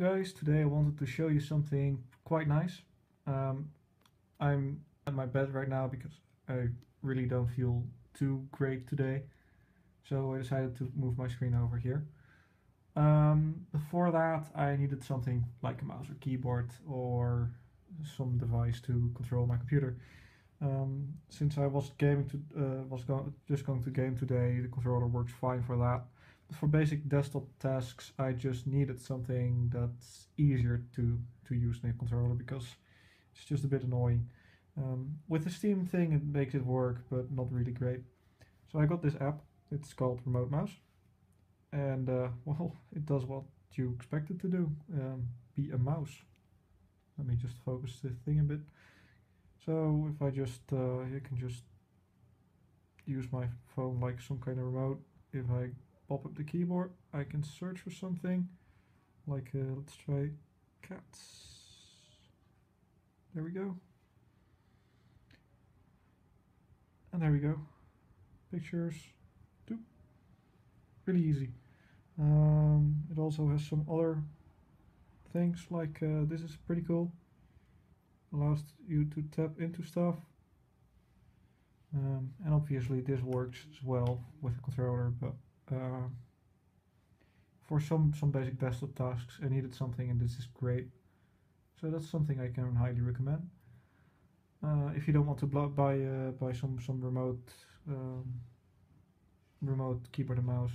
Guys, today I wanted to show you something quite nice. Um, I'm at my bed right now because I really don't feel too great today. So I decided to move my screen over here. Um, before that I needed something like a mouse or keyboard or some device to control my computer. Um, since I was gaming to uh, was go just going to game today, the controller works fine for that for basic desktop tasks, I just needed something that's easier to, to use in a controller because it's just a bit annoying. Um, with the Steam thing, it makes it work, but not really great. So I got this app. It's called Remote Mouse, and uh, well, it does what you expect it to do: um, be a mouse. Let me just focus the thing a bit. So if I just, uh, I can just use my phone like some kind of remote. If I pop up the keyboard, I can search for something like, uh, let's try cats. There we go. And there we go. Pictures. Do. Really easy. Um, it also has some other things like uh, this is pretty cool. Allows you to tap into stuff. Um, and obviously this works as well with a controller, but uh, for some some basic desktop tasks I needed something and this is great. So that's something I can highly recommend. Uh, if you don't want to buy uh, buy some some remote um, remote keyboard and mouse